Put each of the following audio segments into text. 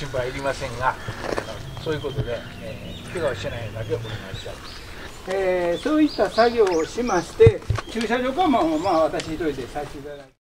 心配いりませんがそういうことで、えー、怪我をしないようだけお願いしたいえー、そういった作業をしまして駐車場かもまあ私一人でさせていただいて。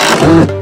Thank.